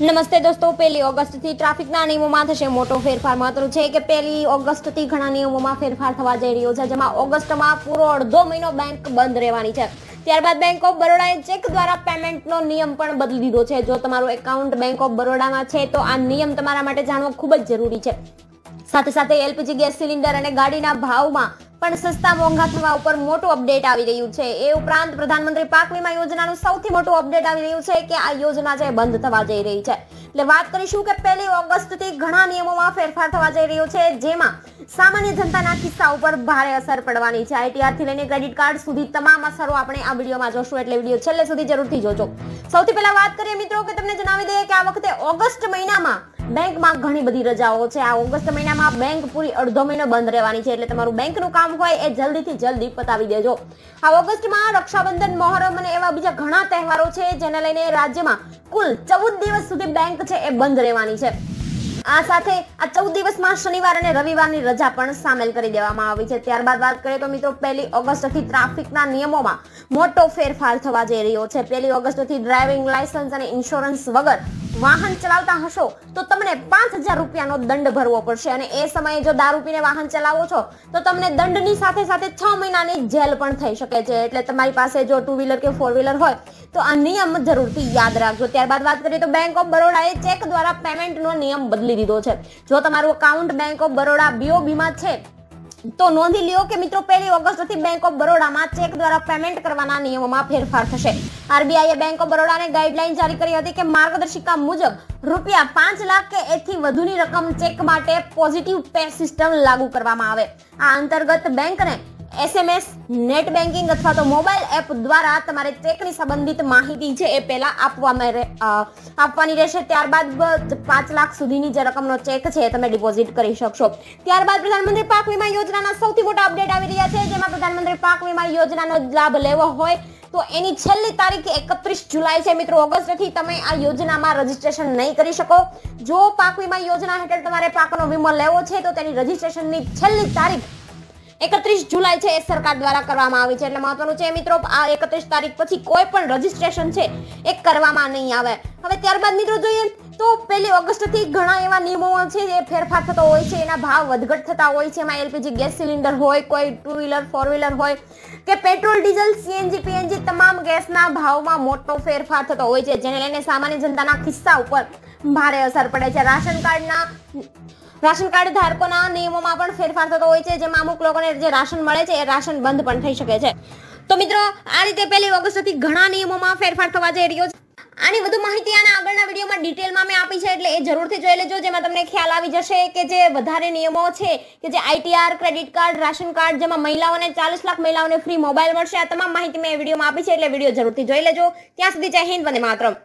નમસ્તે દોસ્તો, પહેલી ઓગસ્ટથી ટ્રાફિકના નિયમોમાં થશે મોટો ફેરફાર. માત્ર છે કે પહેલી ઓગસ્ટથી ઘણા નિયમોમાં ફેરફાર થવા જઈ રહ્યો છે, જેમાં ઓગસ્ટમાં પૂરો અડધો મહિનો બેંક બંધ રહેવાની છે. ત્યારબાદ બેંક ઓફ બરોડાએ ચેક દ્વારા પેમેન્ટનો નિયમ પણ બદલી દીધો છે. જો તમારું એકાઉન્ટ બેંક ઓફ બરોડામાં છે, તો આ નિયમ તમારા માટે જાણવો ખૂબ જ જરૂરી છે. સાથે સાથે એલપીજી ગેસ સિલિન્ડર અને ગાડીના ભાવમાં પણ સસ્તા મોંઘા થવા ઉપર મોટું અપડેટ આવી રહ્યું છે. એ ઉપરાંત પ્રધાનમંત્રી પાક વીમા યોજનાનું સૌથી મોટું અપડેટ આવી રહ્યું છે કે આ યોજના છે બંધ થવા જઈ રહી છે. એટલે વાત કરીશું કે પહેલી ઓગસ્ટથી ઘણા નિયમોમાં ફેરફાર થવા જઈ રહ્યો છે, જેમાં સામાન્ય જનતાના કિસ્સા ઉપર ભારે અસર પડવાની છે. આઈટીઆરથી લઈને ક્રેડિટ કાર્ડ સુધી તમામ અસરો આપણે આ વિડીયોમાં જોશું. એટલે વીડિયો છેલ્લે સુધી જરૂરથી જોજો. સૌથી પહેલા વાત કરીએ મિત્રો કે તમને જણાવી દઈએ કે આ વખતે ઓગસ્ટ મહિનામાં બેંકમાં ઘણી બધી રજાઓ છે. આ ઓગસ્ટ મહિનામાં બેંક પૂરી અડધો મહિનો બંધ રહેવાની છે એટલે તમારું બેંકનું કામ હોય એ જલ્દીથી જલ્દી પતાવી દેજો. આ ઓગસ્ટમાં રક્ષાબંધન, મોહરમ અને એવા બીજા ઘણા તહેવારો છે જેને લઈને રાજ્યમાં કુલ ચૌદ દિવસ સુધી બેંક છે એ બંધ રહેવાની છે. આ સાથે આ ચૌદ દિવસમાં શનિવાર અને રવિવારની રજા પણ સામેલ કરી દેવામાં આવી છે. ત્યારબાદ વાત કરીએ તો મિત્રો, પહેલી ઓગસ્ટથી ટ્રાફિકના નિયમોમાં મોટો ફેરફાર થવા જઈ રહ્યો છે. પહેલી ઓગસ્ટથી ડ્રાઇવિંગ લાયસન્સ અને ઇન્સ્યોરન્સ વગર વાહન ચલાવતા હશો તો તમને પાંચ હજાર રૂપિયાનો દંડ ભરવો પડશે. અને એ સમયે જો દારૂ પીને વાહન ચલાવો છો તો તમને દંડની સાથે સાથે છ મહિનાની જેલ પણ થઈ શકે છે. એટલે તમારી પાસે જો ટુ વ્હીલર કે ફોર વ્હીલર હોય તો આ નિયમ જરૂરથી યાદ રાખજો. ત્યારબાદ વાત કરીએ તો બેંક ઓફ બરોડાએ ચેક દ્વારા પેમેન્ટનો નિયમ બદલી દીધો છે. જો તમારું અકાઉન્ટ બેંક ઓફ બરોડા બીઓબીમાં છે, તો નોંધી લ્યો કે મિત્રો પહેલી ઓગસ્ટથી બેંક ઓફ બરોડામાં ચેક દ્વારા પેમેન્ટ કરવાના નિયમોમાં ફેરફાર થશે. આરબીઆઈએ બેંક ઓફ બરોડાને ગાઈડલાઈન જારી કરી હતી કે માર્ગદર્શિકા મુજબ રૂપિયા પાંચ લાખ કે એથી વધુની રકમ ચેક માટે પોઝિટિવ પે સિસ્ટમ લાગુ કરવામાં આવે. આ અંતર્ગત બેંકને એસએમએસ નેટ બેન્કિંગ અથવા તો મોબાઈલ એપ દ્વારા તમારે ચેકની સંબંધિત માહિતી છે એ પહેલા આપવામાં આપવાની રહેશે. ત્યારબાદ પાંચ લાખ સુધીની જે રકમનો ચેક છે તમે ડિપોઝિટ કરી શકશો. ત્યારબાદ પ્રધાનમંત્રી પાક વીમા યોજનાના સૌથી મોટા અપડેટ આવી રહ્યા છે. જેમાં પ્રધાનમંત્રી પાક વીમા યોજનાનો લાભ લેવો હોય તો એની છેલ્લી તારીખ એકત્રીસ જુલાઈ છે. મિત્રો, ઓગસ્ટથી તમે આ યોજનામાં રજીસ્ટ્રેશન નહીં કરી શકો. જો પાક વીમા યોજના હેઠળ તમારે પાકનો વીમો લેવો છે, તો તેની રજીસ્ટ્રેશનની છેલ્લી તારીખ એકત્રીસ જુલાઈ છે, એ સરકાર દ્વારા કરવામાં આવી છે. એટલે મહત્વનું છે મિત્રો, આ એકત્રીસ તારીખ પછી કોઈ પણ રજીસ્ટ્રેશન છે, એ કરવામાં નહીં આવે. હવે ત્યારબાદ મિત્રો જોઈએ તો પહેલી ઓગસ્ટથી ઘણા એવા નિયમો છે, જે ફેરફાર થતો હોય છે, એના ભાવ વધઘટ થતા હોય છે. એમાં એલપીજી, ગેસ સિલિન્ડર હોય, કોઈ ટુ વ્હીલર ફોર વ્હીલર હોય કે પેટ્રોલ, ડીઝલ, સીએનજી, પીએનજી, તમામ ગેસના ભાવમાં મોટો ફેરફાર થતો હોય છે, જેને લઈને સામાન્ય જનતાના કિસ્સા ઉપર ભારે અસર પડે છે. રાશન કાર્ડના રાશન કાર્ડ ધારકોના નિયમોમાં પણ ફેરફાર થતો હોય છે, જેમાં અમુક લોકોને જે રાશન મળે છે, એ રાશન બંધ પણ થઈ શકે છે. તો મિત્રો, આ રીતે પહેલી ઓગસ્ટથી ઘણા નિયમોમાં ફેરફાર થવા જઈ રહ્યો છે. આની વધુ માહિતી આના આગળના વિડીયોમાં ડિટેલમાં મેં આપી છે, એટલે એ જરૂરથી જોઈ લેજો, જેમાં તમને ખ્યાલ આવી જશે કે જે વધારે નિયમો છે, કે જે ITR credit card, ration card, જેમાં મહિલાઓને ચાલીસ લાખ મહિલાઓને ફ્રી મોબાઈલ મળશે, આ તમામ માહિતી મેં એ વિડીયોમાં આપી છે, એટલે વીડિયો જરૂરથી જોઈ લેજો. ત્યાં સુધી જય હિન્દ, વંદે માતરમ.